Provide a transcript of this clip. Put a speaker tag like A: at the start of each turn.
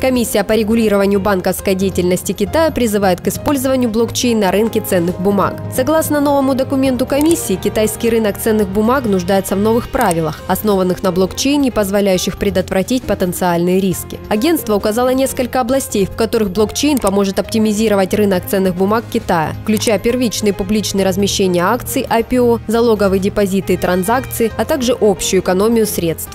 A: Комиссия по регулированию банковской деятельности Китая призывает к использованию блокчейн на рынке ценных бумаг. Согласно новому документу комиссии, китайский рынок ценных бумаг нуждается в новых правилах, основанных на блокчейне, позволяющих предотвратить потенциальные риски. Агентство указало несколько областей, в которых блокчейн поможет оптимизировать рынок ценных бумаг Китая, включая первичные публичные размещения акций IPO, залоговые депозиты и транзакции, а также общую экономию средств.